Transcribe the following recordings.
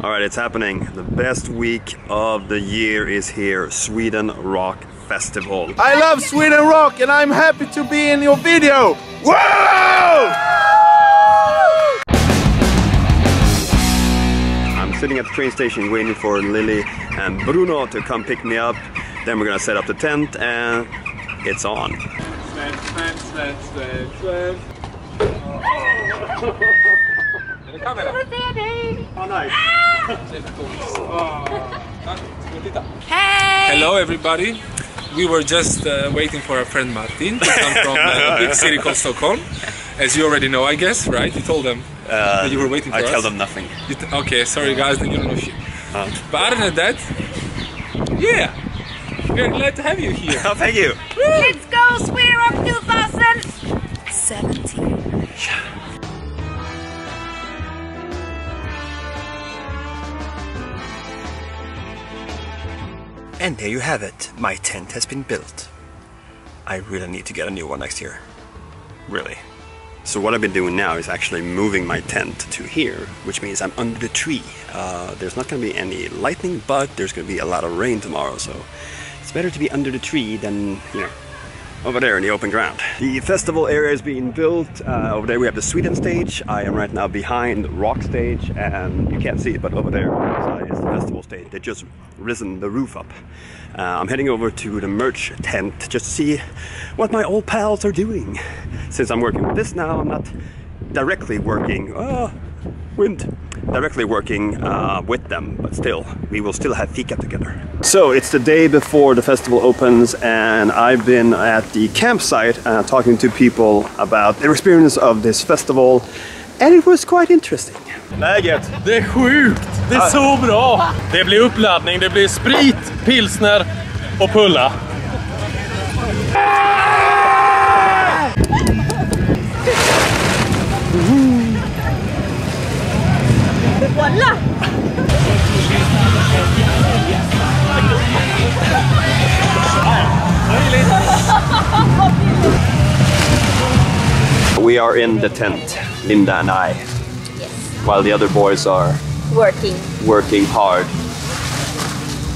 All right, it's happening. The best week of the year is here, Sweden Rock Festival. I love Sweden Rock and I'm happy to be in your video. Whoa! I'm sitting at the train station waiting for Lily and Bruno to come pick me up. Then we're gonna set up the tent and it's on. Sven. Är? Oh, nice. Hey! Hello everybody. We were just uh, waiting for our friend Martin to come from uh, a big city called Stockholm. As you already know, I guess, right? You told them that you were waiting for I us. tell them nothing. You t- okay, sorry guys, then you don't know shit. Uh, But other than that, yeah, we're glad to have you here. oh, thank you. Let's go Sweden Rock 2017! And there you have it. My tent has been built. I really need to get a new one next year. Really. So what I've been doing now is actually moving my tent to here, which means I'm under the tree. Uh, there's not going to be any lightning, but there's going to be a lot of rain tomorrow, so it's better to be under the tree than, you know, over there in the open ground. The festival area is being built. Uh, over there we have the Sweden stage. I am right now behind Rock stage and you can't see it, but over there is the festival stage. They just risen the roof up. Uh, I'm heading over to the merch tent just to see what my old pals are doing. Since I'm working with this now, I'm not directly working. Oh, wind directly working uh, with them, but still, we will still have fika together. So it's the day before the festival opens, and I've been at the campsite uh, talking to people about their experience of this festival, and it was quite interesting. Läget? Det är sjukt! Det är så bra! Det blir uppladdning, det blir sprit, pilsner och pulla. We are in the tent, Linda and I, while the other boys are Working, working hard,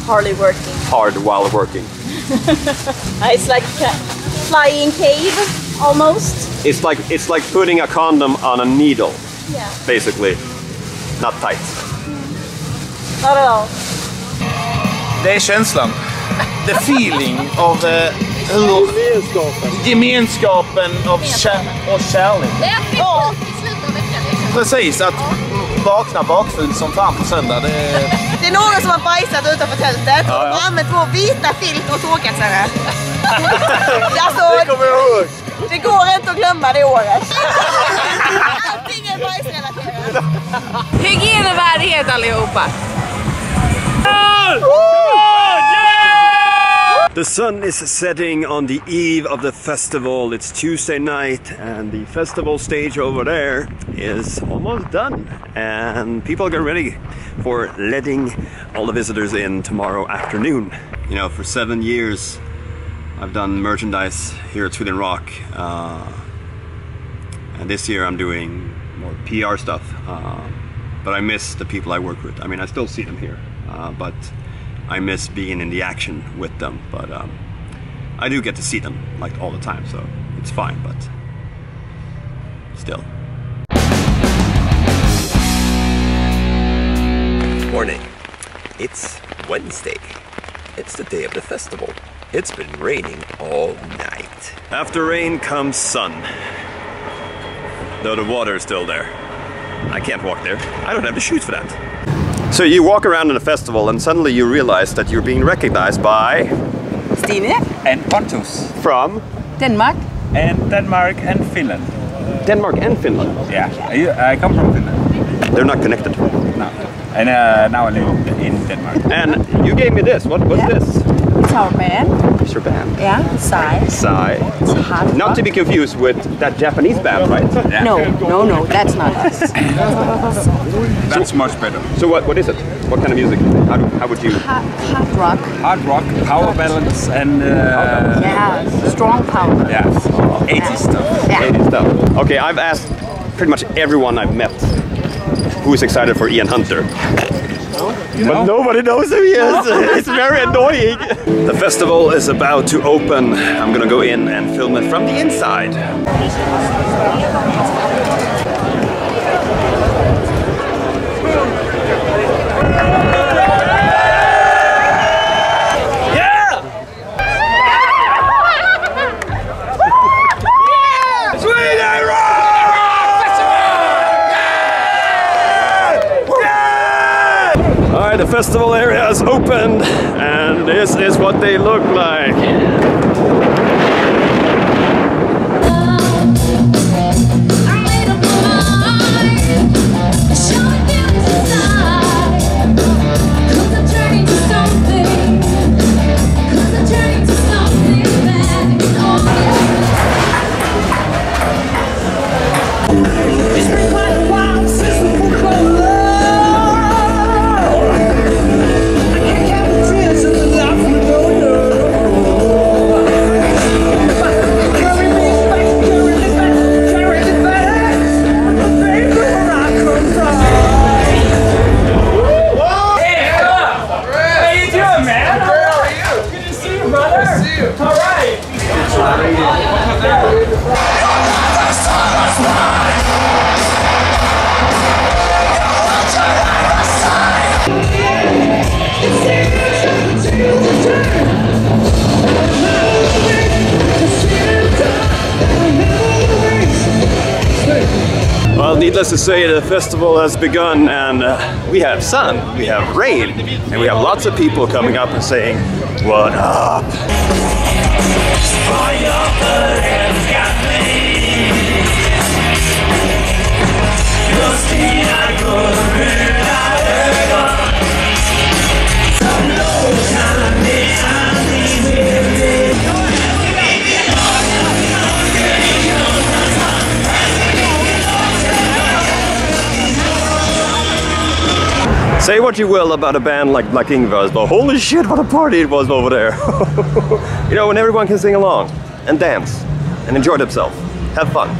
hardly working. hard while working. it's like a flying cave, almost. It's like it's like putting a condom on a needle, Yeah, basically. Not tight. not at all. Det är känslan. The feeling of uh, hur gemenskapen av kär och kärlek. Det är ja. i slutet av veckan. liksom. Precis, att vakna bakfull som fan på söndag. Det är... Det är någon som har bajsat utanför tältet och har använt vår vita filt och torkat sig med. alltså, kommer jag ihåg. Det går inte att glömma det året. Allting är bajsrelaterat. Hygien och värdighet allihopa. The sun is setting on the eve of the festival. It's Tuesday night, and the festival stage over there is almost done. And people are getting ready for letting all the visitors in tomorrow afternoon. You know, for seven years, I've done merchandise here at Sweden Rock. Uh, and this year I'm doing more PR stuff. Uh, but I miss the people I work with. I mean, I still see them here, uh, but I miss being in the action with them. But um, I do get to see them like all the time, so it's fine. But still. Morning. It's Wednesday. It's the day of the festival. It's been raining all night. After rain comes sun. Though the water is still there. I can't walk there. I don't have the shoes for that. So you walk around in a festival and suddenly you realize that you're being recognized by Stine And Pontus. from Denmark. And Denmark and Finland. Denmark and Finland. Yeah, I, I come from Finland. They're not connected. No. And uh, now I live in Denmark. And you gave me this. What was Yeah. this? It's our band. It's your band. Yeah, Sai. Sai. It's hard Not to be confused with that Japanese band, right? No, no, no, that's not us. That's much better. So what, what is it? What kind of music? How, do, how would you... Hard, hard rock. Hard rock, power ballads, and uh, Yeah, strong power. yeah, 80s stuff. Yeah. 80s stuff. Okay, I've asked pretty much everyone I've met who's excited for Ian Hunter. But nobody knows who he is. it's very annoying. The festival is about to open. I'm gonna go in and film it from the inside. Alright, the festival area has opened and this is what they look like. Say, the festival has begun and uh, we have sun, we have rain, and we have lots of people coming up and saying, What up? Say what you will about a band like Black Ingvars, but holy shit, what a party it was over there! you know, when everyone can sing along and dance and enjoy themselves, have fun.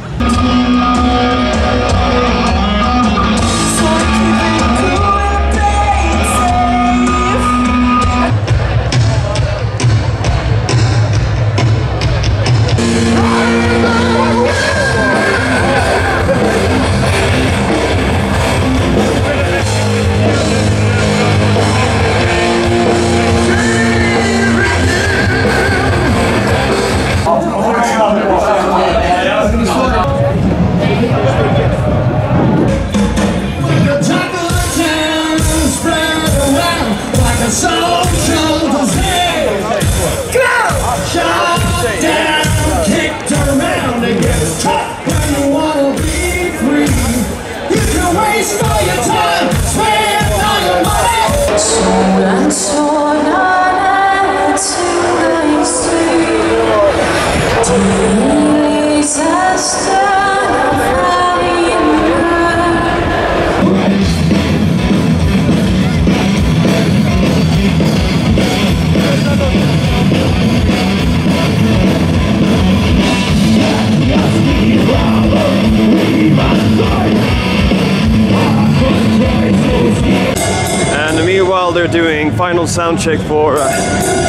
Sound check for, uh,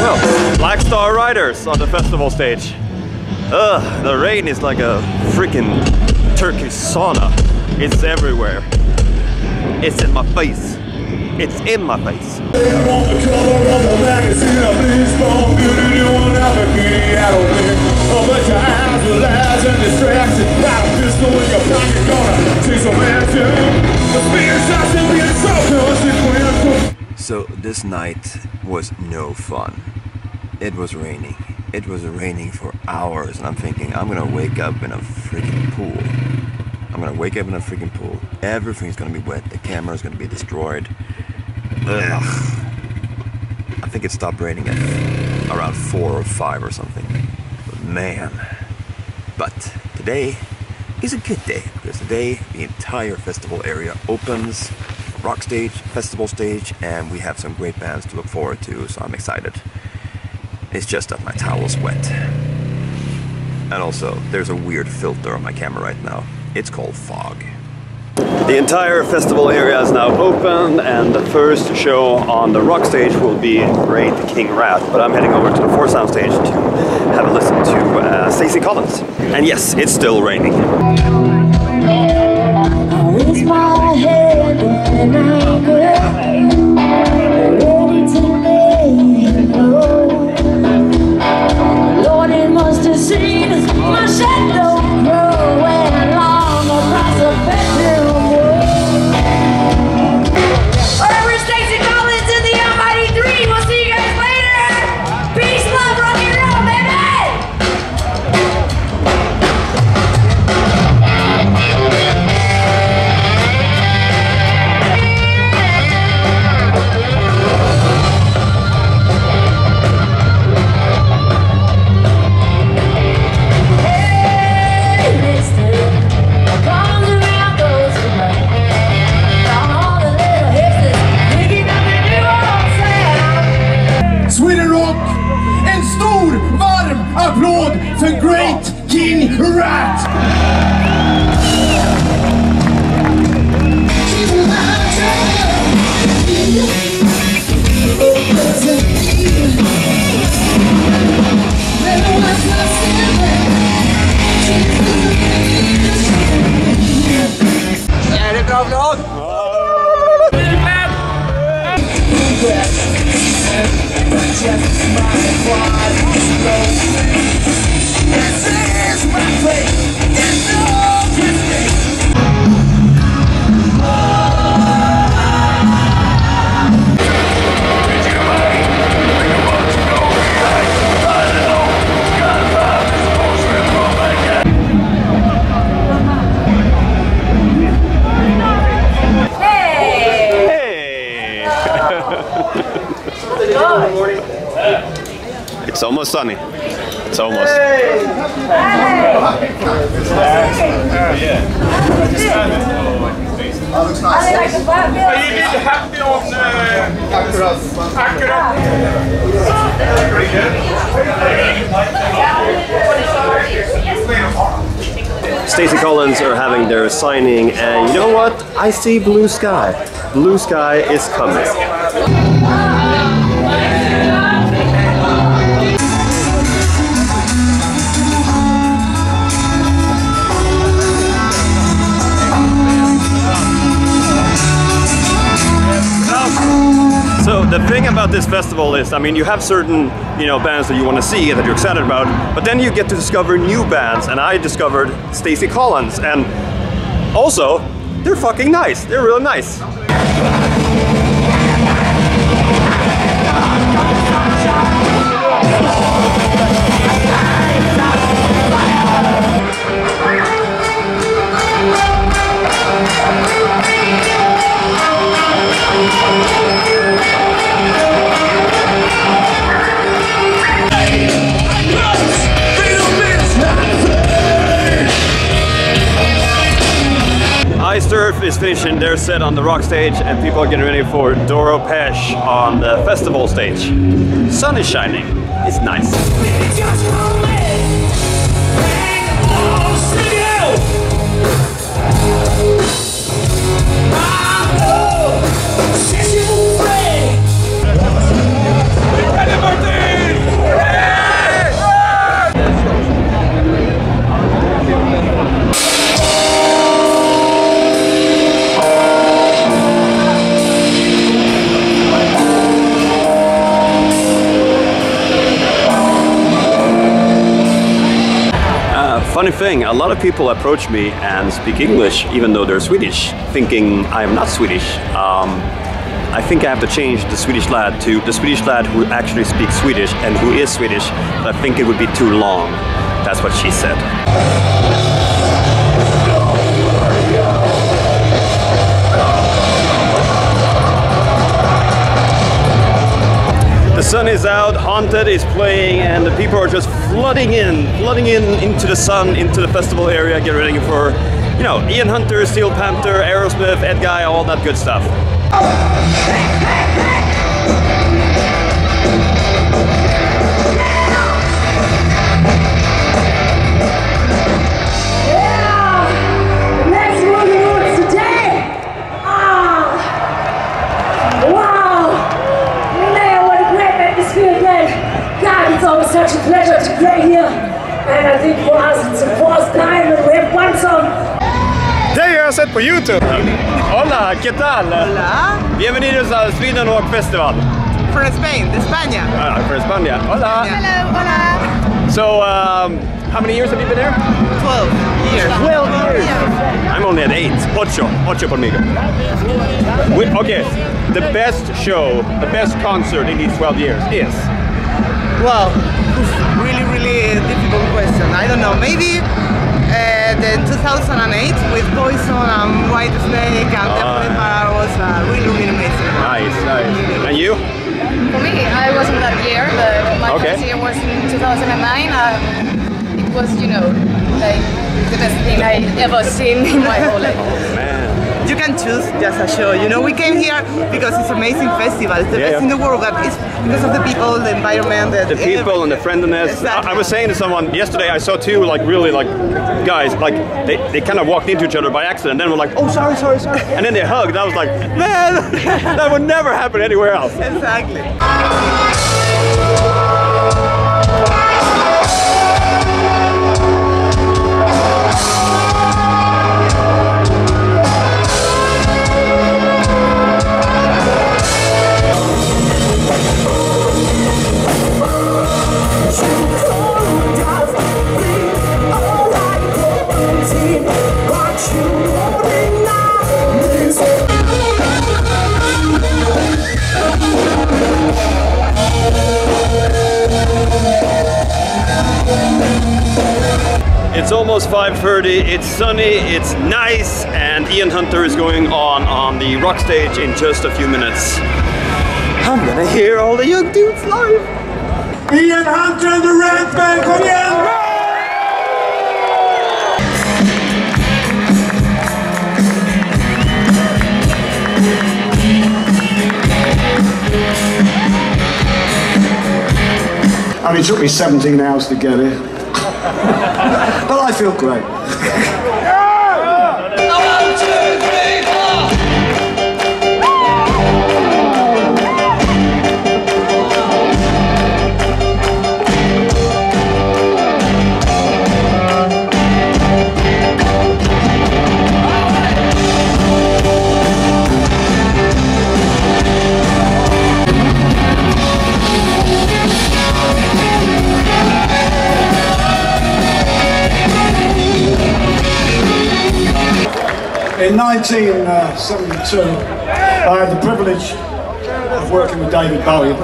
well, Black Star Riders on the festival stage. Ugh, the rain is like a freaking Turkish sauna. It's everywhere. It's in my face. It's in my face. So this night was no fun. It was raining. It was raining for hours, and I'm thinking I'm gonna wake up in a freaking pool. I'm gonna wake up in a freaking pool. Everything's gonna be wet. The camera's gonna be destroyed. Ugh. I think it stopped raining at around four or five or something. But man. But today is a good day because today the entire festival area opens. Rock stage, festival stage, and we have some great bands to look forward to, so I'm excited. It's just that my towel's wet. And also, there's a weird filter on my camera right now. It's called fog. The entire festival area is now open, and the first show on the rock stage will be Great King Rat. But I'm heading over to the Four Sound stage to have a listen to uh, Stacie Collins. And yes, it's still raining. My head in anger, ready to lay low. Lord, it must have seen my shadow growing long across the bedroom Stacie Collins are having their signing, and you know what? I see blue sky. Blue sky is coming. The thing about this festival is, I mean, you have certain, you know, bands that you want to see that you're excited about, but then you get to discover new bands, and I discovered Stacie Collins, and also, they're fucking nice. They're really nice. Surf is finishing their set on the rock stage, and people are getting ready for Doro Pesch on the festival stage. Sun is shining. It's nice. Thing, a lot of people approach me and speak English, even though they're Swedish, thinking I am not Swedish. Um, I think I have to change the Swedish lad to the Swedish lad who actually speaks Swedish and who is Swedish, but I think it would be too long. That's what she said. Sun is out, Haunted is playing, and the people are just flooding in, flooding in into the sun, into the festival area, getting ready for, you know, Ian Hunter, Steel Panther, Aerosmith, Edguy, all that good stuff. play here. And I think for us it's the first time and we have one song. Det har jag sett på Youtube! Hola, ¿qué tal? Hola. Bienvenidos al Sweden Rock Festival. From Spain, de España. Ah, from España. Hola! Hello, hola. So, um, how many years have you been here? 12 years. 12 years! I'm only at 8. Ocho. Ocho conmigo. We, okay, the best show, the best concert in these 12 years is? Wow. Really, really difficult question. I don't know. Maybe uh, the 2008 with Poison and White Snake and Ah. Death Bar was uh, really, really amazing. Nice, nice. And you? For me, I wasn't that year. The, my Okay. first year was in 2009. Uh, it was, you know, like the best thing I ever seen in my whole life. You can choose just a show. You know, we came here because it's amazing festival. It's the Yeah, best yeah. in the world, but it's because of the people, the environment, the, the people and the friendliness. Exactly. I, I was saying to someone yesterday, I saw two like really like guys like they, they kind of walked into each other by accident. And Then were like, oh sorry, sorry, sorry, and then they hugged. I was like, man, that would never happen anywhere else. Exactly. It's almost 5:30. It's sunny. It's nice, and Ian Hunter is going on on the rock stage in just a few minutes. I'm gonna hear all the young dudes live. Ian Hunter and the Red Band, kom igen! I mean, it took me 17 hours to get here. But I feel great. In 1972, I had the privilege of working with David Bowie.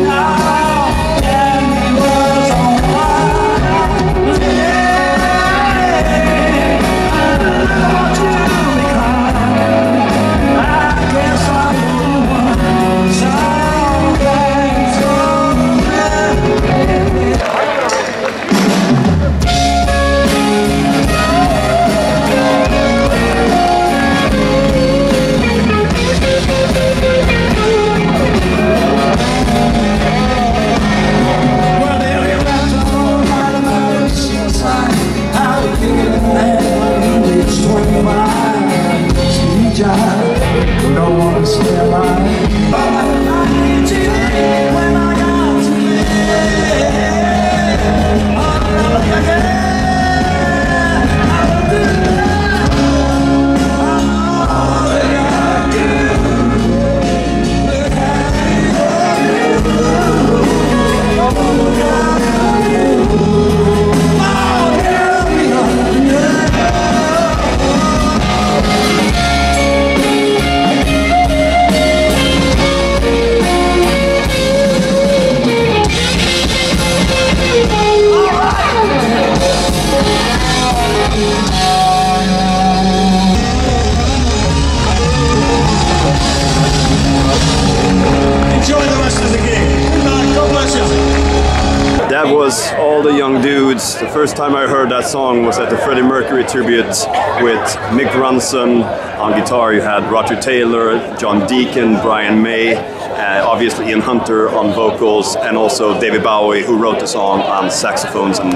Mick Ronson on guitar. You had Roger Taylor, John Deacon, Brian May, uh, obviously Ian Hunter on vocals, and also David Bowie, who wrote the song on saxophones. And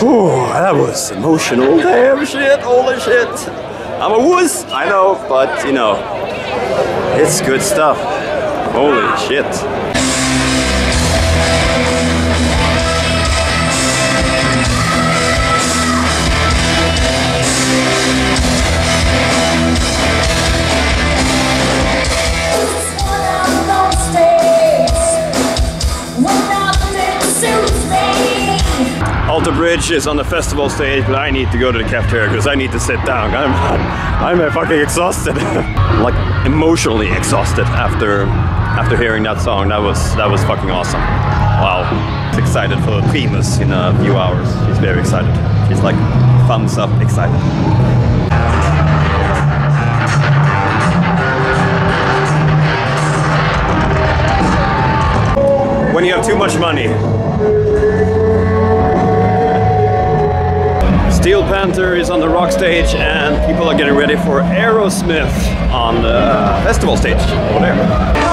whew, that was emotional. Damn shit, holy shit. I'm a wuss, I know, but you know, it's good stuff. Holy shit. Is on the festival stage, but I need to go to the cafeteria because I need to sit down. I'm, I'm fucking exhausted, like emotionally exhausted after after hearing that song. That was that was fucking awesome. Wow, excited for Primus in a few hours. He's very excited. He's like thumbs up excited. When you have too much money, Steel Panther is on the rock stage and people are getting ready for Aerosmith on the festival stage over there.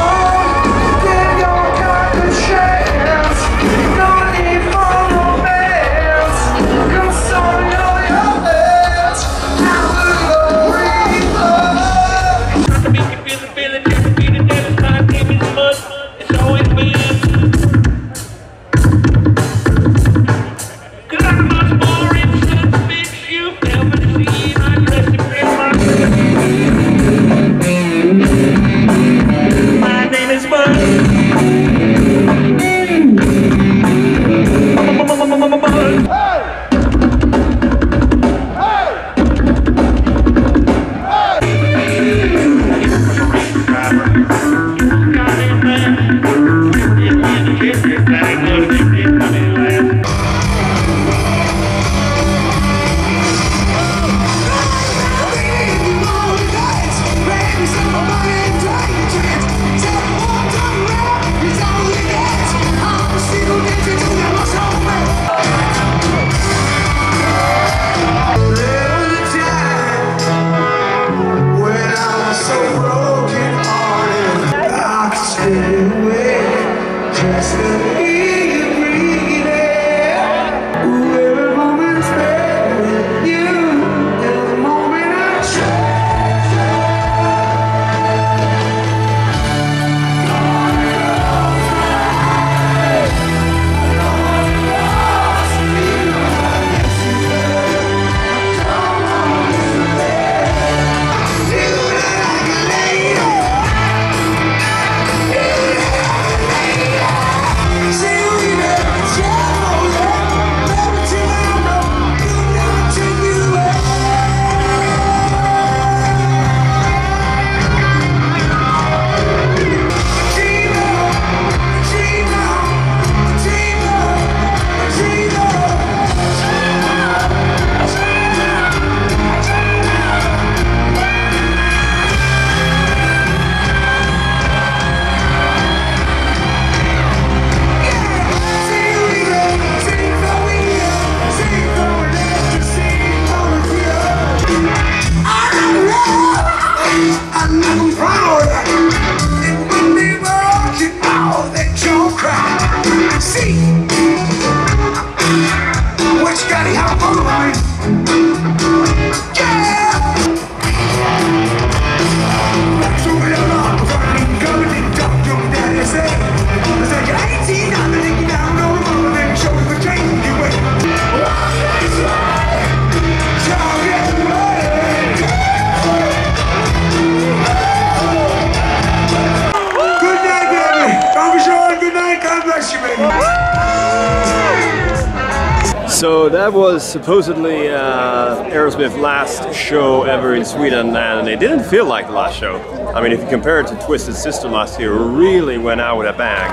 That was supposedly uh, Aerosmith's last show ever in Sweden, and it didn't feel like the last show. I mean, if you compare it to Twisted Sister last year, really went out with a bang.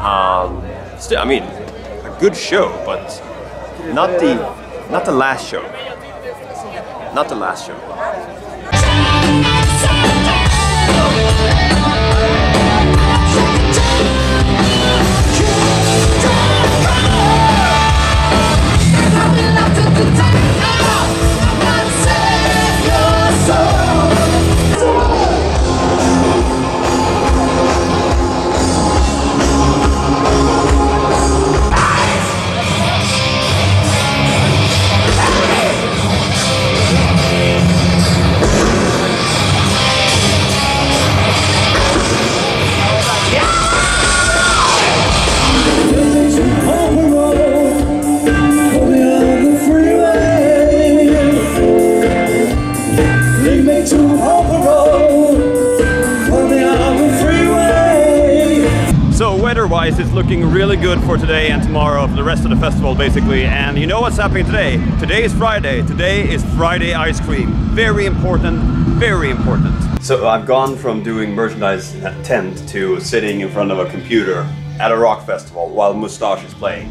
Um, still, I mean, a good show, but not the not the last show. Not the last show. Thank the festival, basically. And you know what's happening today? Today is Friday. Today is Friday ice cream. Very important, very important. So I've gone from doing merchandise in a tent to sitting in front of a computer at a rock festival while Mustasch is playing.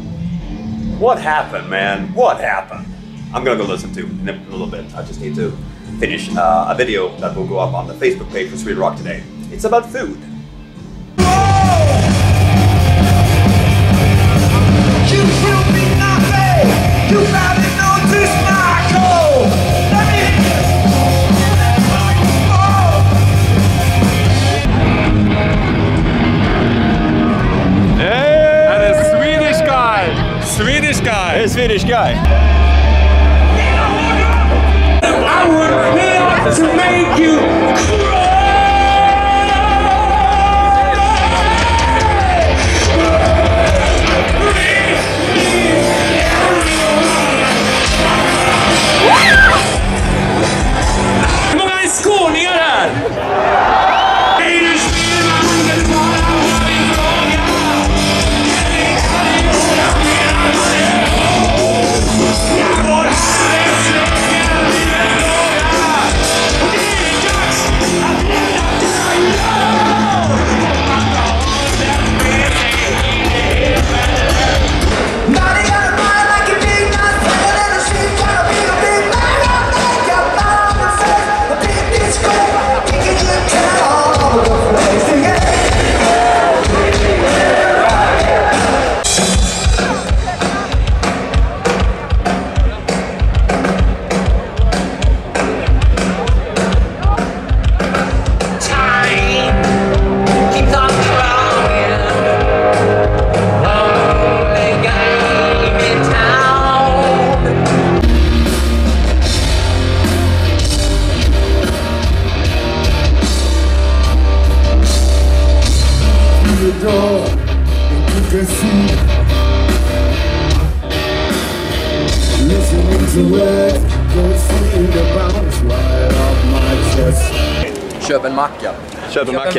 What happened, man? What happened? I'm gonna go listen to in a little bit. I just need to finish uh, a video that will go up on the Facebook page for Sweet Rock today. It's about food. Swedish guy! Swedish guy! A Swedish guy. I would here to make you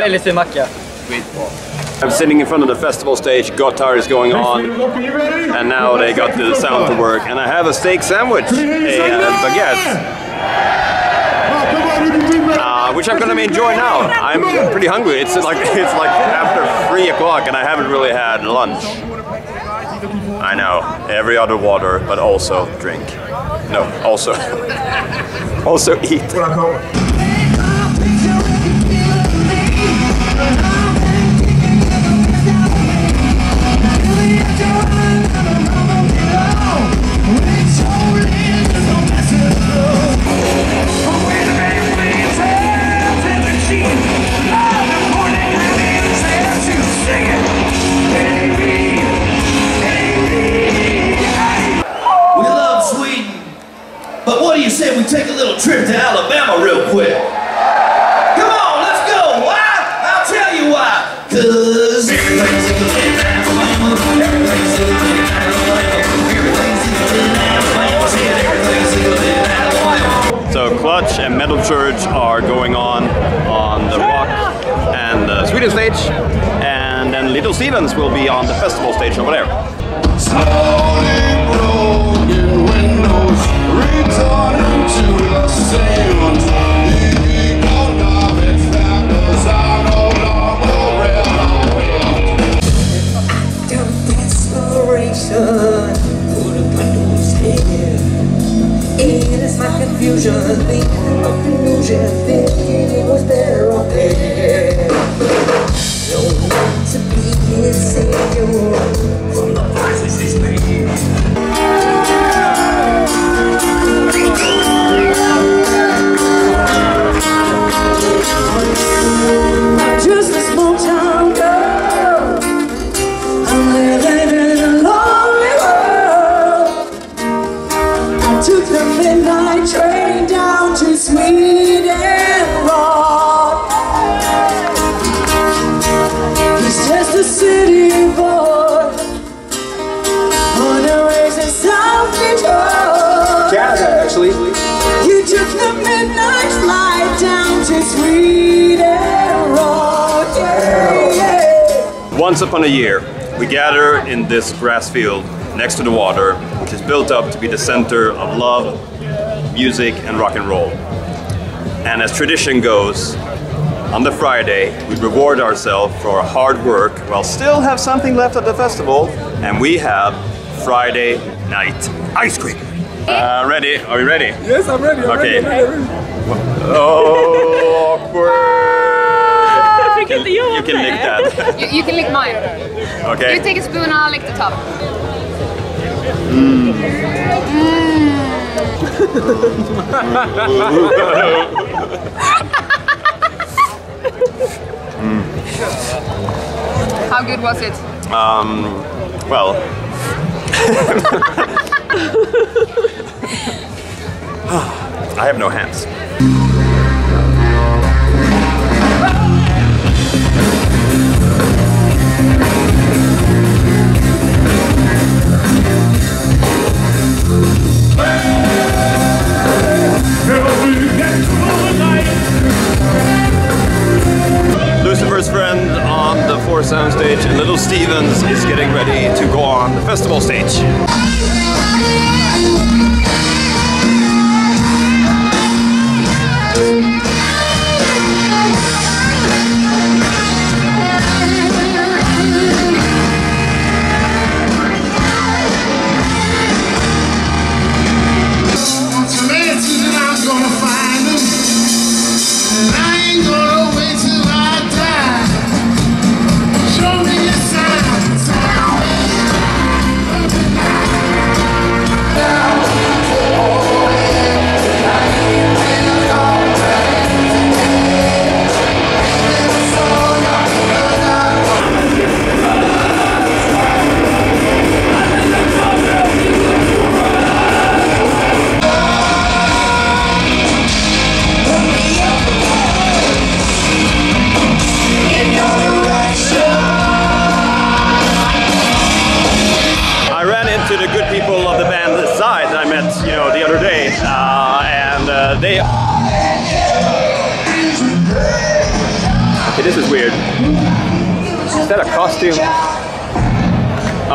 Macka. I'm sitting in front of the festival stage, Gotthard is going on, and now they got the sound to work. And I have a steak sandwich, a uh, baguette, uh, which I'm gonna enjoy now. I'm pretty hungry. It's like it's like after three o'clock, and I haven't really had lunch. I know, every other water, but also drink. No, also, also eat. Take a little trip to Alabama real quick? Come on, let's go. Why? I'll tell you why. Cause in Alabama. In. So Clutch and Metal Church are going on on the rock and the Sweden stage, and then Little Stevens will be on the festival stage over there. Confusion, of confusion, thinking it was better up there. No need to be insecure from Once upon a year, we gather in this grass field next to the water, which is built up to be the center of love, music, and rock and roll. And as tradition goes, on the Friday, we reward ourselves for our hard work while still have something left at the festival, and we have Friday night ice cream. Uh, ready? Are you ready? Yes, I'm ready. I'm Okay. ready. I'm ready, I'm ready. Oh, awkward. Fick inte jag You can lick that. You, you can lick mine. Okay. You take a spoon and I'll lick the top. How good was it? Um, well. I have no hands. Friend on the Four Sound stage, and Little Stevens is getting ready to go on the festival stage.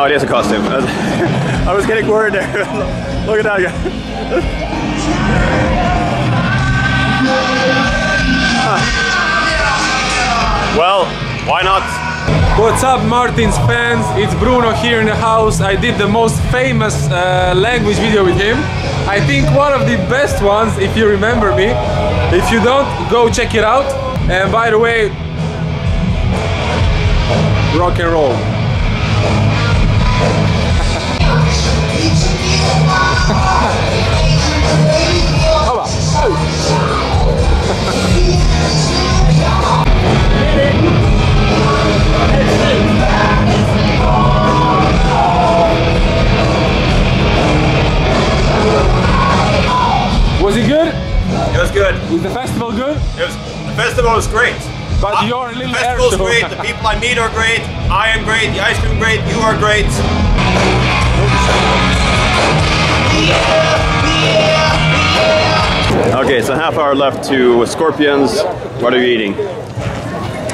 Oh, it is a costume. I was getting worried there. Look at that guy. Well, why not? What's up, Martin's fans? It's Bruno here in the house. I did the most famous uh, language video with him. I think one of the best ones, if you remember me. If you don't, go check it out. And by the way, rock and roll. Was it good? It was good. Was the festival good? It was, the festival was great. But ah, I, you're a little air The great, the people I meet are great, I am great, the ice cream great, you are great. Okay, so half hour left to Scorpions. What are you eating?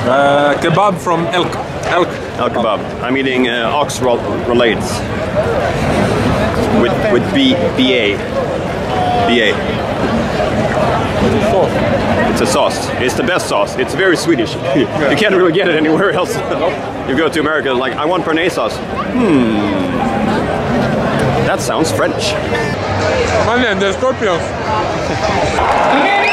Uh, kebab from elk. Elk. Elk kebab. I'm eating uh, ox roll relates with with B B A. B8. It's a sauce. It's the best sauce. It's very Swedish. you can't really get it anywhere else. you go to America, like, I want Béarnaise sauce. Hmm. That sounds French. My name is Scorpions.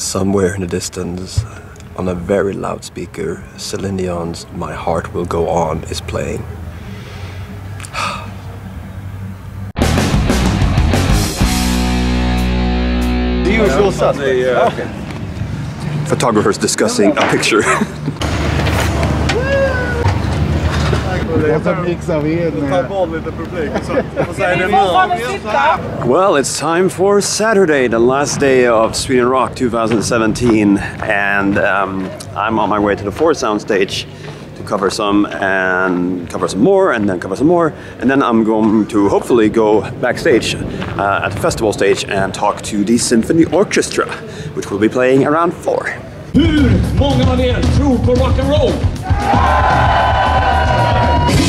somewhere in the distance, uh, on a very loudspeaker, Celine Dion's "My Heart Will Go On" is playing. The usual suspects. Okay. Photographers discussing a picture. Well, it's time for Saturday, the last day of Sweden Rock 2017, and um, I'm on my way to the Four Sound stage to cover some and cover some more, and then cover some more, and then I'm going to hopefully go backstage uh, at the festival stage and talk to the Symphony Orchestra, which will be playing around four. Hur många av er tror på rock'n'roll?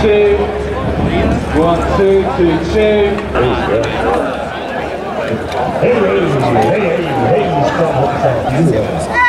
Two, one, two, two, two. Corroded on the Four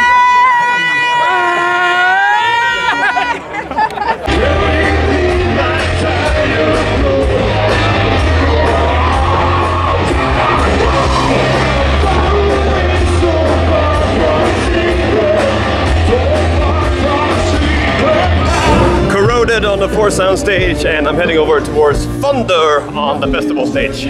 Sound stage, and I'm heading over towards Thunder on the festival stage.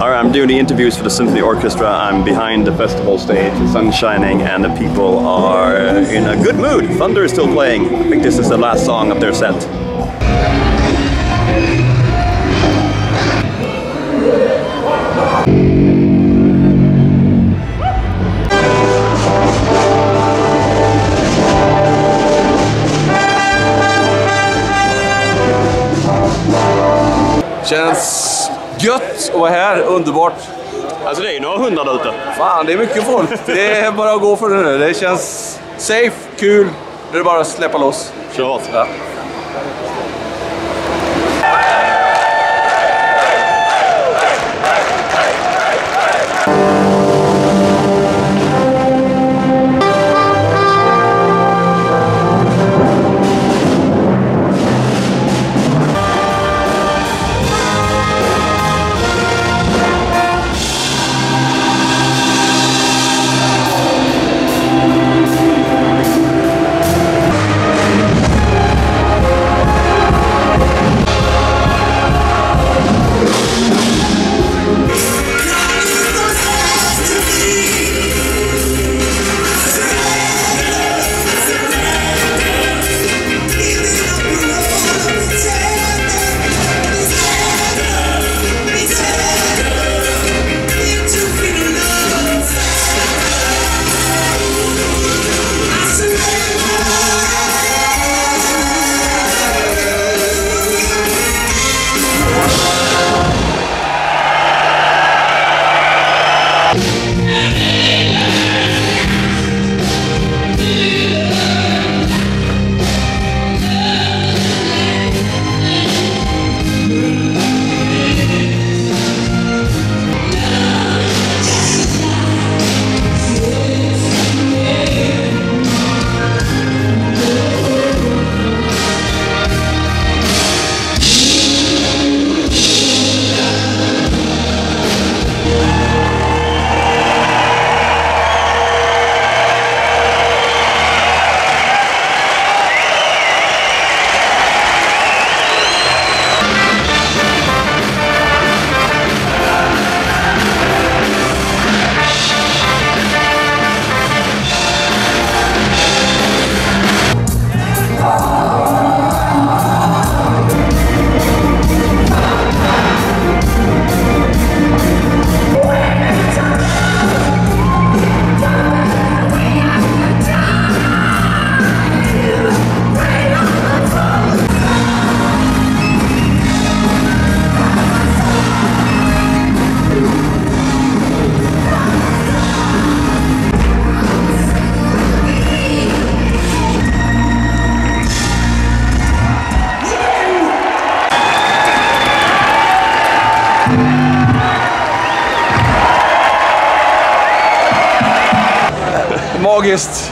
Alright, I'm doing the interviews for the Symphony Orchestra. I'm behind the festival stage, the sun's shining, and the people are in a good mood. Thunder is still playing. I think this is the last song of their set. Gött att vara här, underbart. Alltså det är ju några hundar där ute. Fan, det är mycket folk. Det är bara att gå för det nu. Det känns safe, kul. Det är bara att släppa loss. Kör hårt. Ja.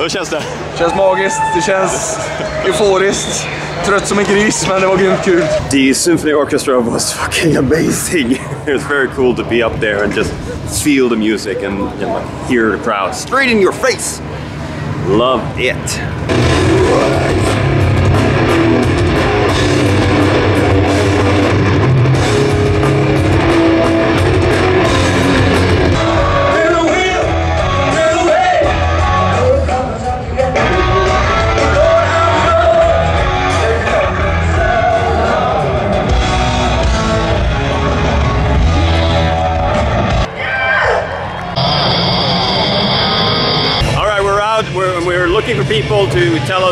Hur känns det? känns magiskt, det känns euforiskt. Trött som en gris, men det var grymt kul. The symphony orchestra was fucking amazing. it was very cool to be up there and just feel the music and you know, hear the crowd straight in your face. Love it.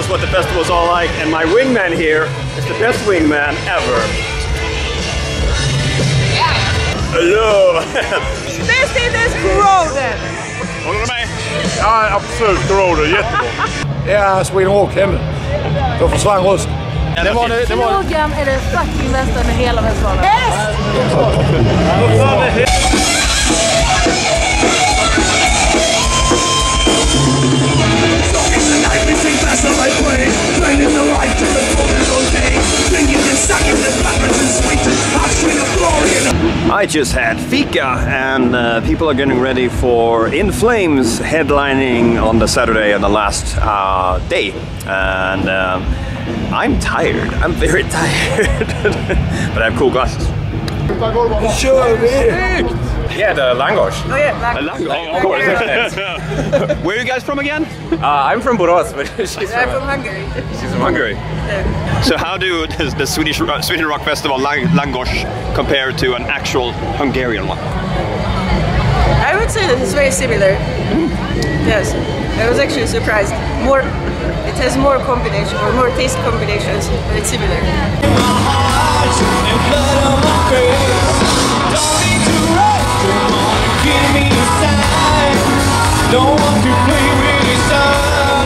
Us what the festival is all like, and my wingman here is the best wingman ever. Hello! Bäst i this corroded! Håller du med? Ja, absolut. Corroded. Jättebra. Ja, Sweden Rock hände. Då försvann rösten. Det var det, det var... Slogan är det fucking bästa med hela festivalen. I just had Fika, and uh, people are getting ready for In Flames headlining on the Saturday and the last uh, day. And um, I'm tired. I'm very tired. but I have cool glasses. kör vi! Yeah, the langos. Oh yeah, Oh, of course. Where are you guys from again? Uh, I'm from Borås, but she's I'm from, from Hungary. she's from Hungary. So how do does the Swedish uh, Sweden Rock Festival Lang- Langos compare to an actual Hungarian one? I would say that it's very similar. Yes, I was actually surprised. More, it has more combination or more taste combinations, but it's similar. Don't want to play with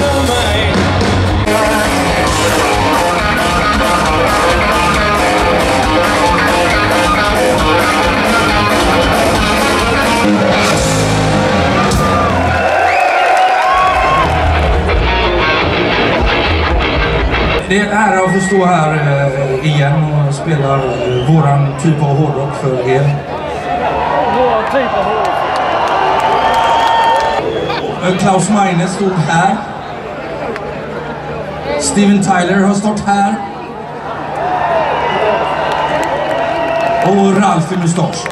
of mine. Det är en ära att få stå här eh, igen och spela våran typ av hårdrock för er. Eh, Klaus Meine stod här. Steven Tyler har stått här. Och Ralf i mustasch.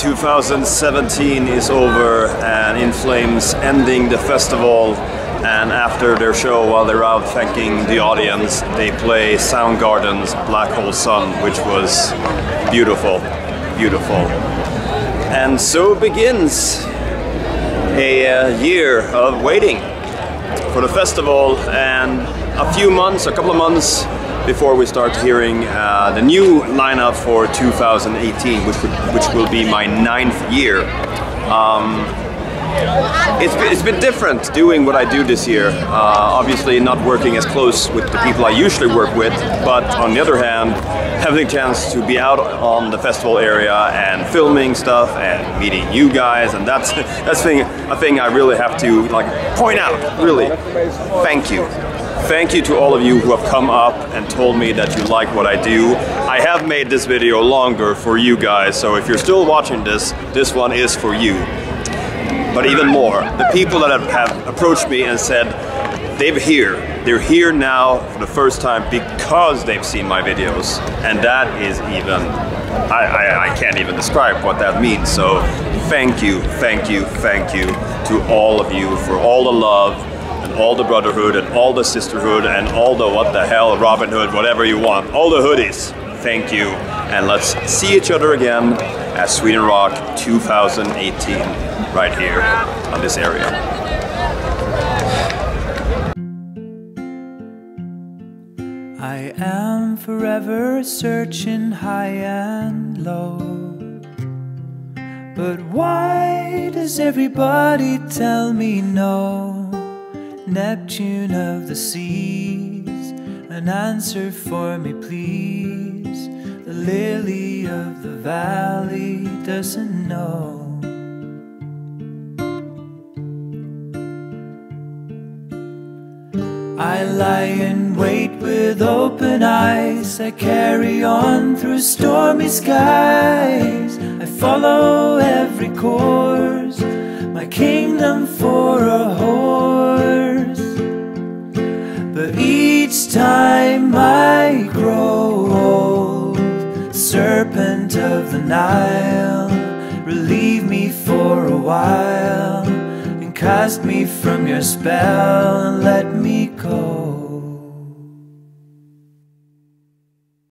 2017 is over and In Flames ending the festival. And after their show, while they're out thanking the audience, they play Soundgarden's Black Hole Sun, which was beautiful, beautiful. And so begins a uh, year of waiting for the festival and a few months, a couple of months before we start hearing uh, the new lineup for 2018, which would, which will be my ninth year. Um, it's it's been different doing what I do this year. Uh, obviously, not working as close with the people I usually work with, but on the other hand, having a chance to be out on the festival area and filming stuff and meeting you guys, and that's that's thing a thing I really have to like point out. Really, thank you. Thank you to all of you who have come up and told me that you like what I do. I have made this video longer for you guys, so if you're still watching this, this one is for you. But even more, the people that have, approached me and said they're here. They're here now for the first time because they've seen my videos, and that is even I, I, I can't even describe what that means. So thank you, thank you, thank you to all of you for all the love and all the brotherhood and all the sisterhood and all the what the hell Robin Hood, whatever you want, all the hoodies. Thank you, and let's see each other again at Sweden Rock 2018 right here on this area. I am forever searching high and low. But why does everybody tell me no? Neptune of the seas, an answer for me, please. The lily of the valley doesn't know. I lie in wait with open eyes. I carry on through stormy skies. I follow every course, my kingdom for a horse. But each time I grow old, serpent of the Nile, relieve me for a while. Cast me from your spell and let me go.